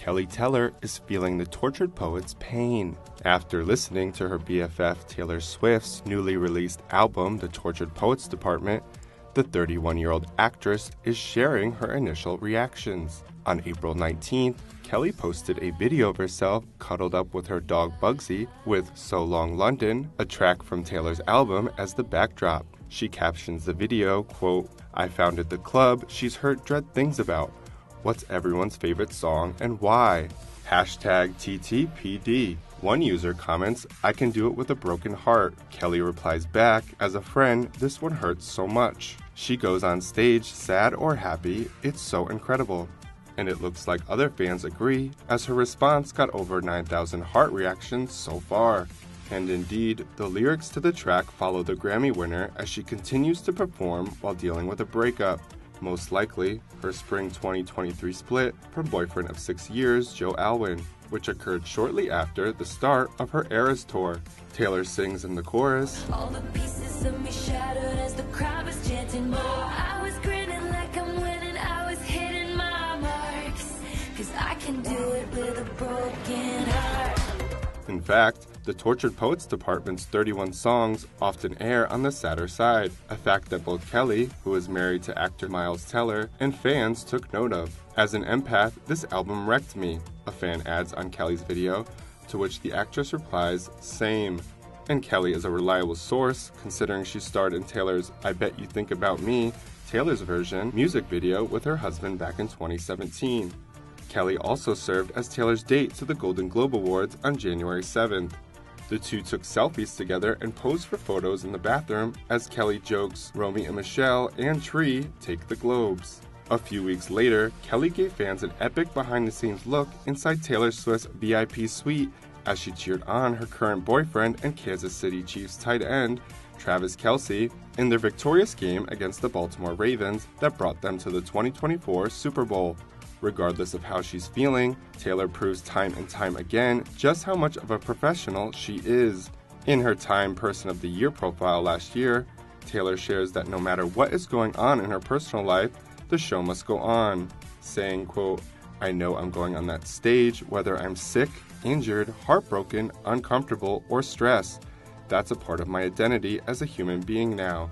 Keleigh Teller is feeling the tortured poet's pain. After listening to her BFF Taylor Swift's newly released album, The Tortured Poets Department, the 31 year old actress is sharing her initial reactions. On April 19th, Keleigh posted a video of herself cuddled up with her dog Bugsy with So Long London, a track from Taylor's album, as the backdrop. She captions the video, quote, I founded the club she's heard dread things about. What's everyone's favorite song and why? Hashtag TTPD. One user comments, I can do it with a broken heart. Keleigh replies back, As a friend, this one hurts so much. She goes on stage, sad or happy, it's so incredible. And it looks like other fans agree, as her response got over 9,000 heart reactions so far. And indeed, the lyrics to the track follow the Grammy winner as she continues to perform while dealing with a breakup. Most likely, her spring 2023 split from boyfriend of six years, Joe Alwyn which occurred shortly after the start of her Eras tour. Taylor sings in the chorus. In fact, the Tortured Poets Department's 31 songs often air on the sadder side, a fact that both Keleigh, who is married to actor Miles Teller, and fans took note of. As an empath, this album wrecked me, a fan adds on Keleigh's video, to which the actress replies, Same. And Keleigh is a reliable source, considering she starred in Taylor's I Bet You Think About Me, Taylor's version, music video with her husband back in 2017. Keleigh also served as Taylor's date to the Golden Globe Awards on January 7th. The two took selfies together and posed for photos in the bathroom as Keleigh jokes Romy and Michele and Tree take the globes. A few weeks later, Keleigh gave fans an epic behind the scenes look inside Taylor Swift's VIP suite as she cheered on her current boyfriend and Kansas City Chiefs tight end, Travis Kelce, in their victorious game against the Baltimore Ravens that brought them to the 2024 Super Bowl. Regardless of how she's feeling, Taylor proves time and time again just how much of a professional she is. In her Time Person of the Year profile last year, Taylor shares that no matter what is going on in her personal life, the show must go on, saying, quote, I know I'm going on that stage whether I'm sick, injured, heartbroken, uncomfortable, or stressed. That's a part of my identity as a human being now.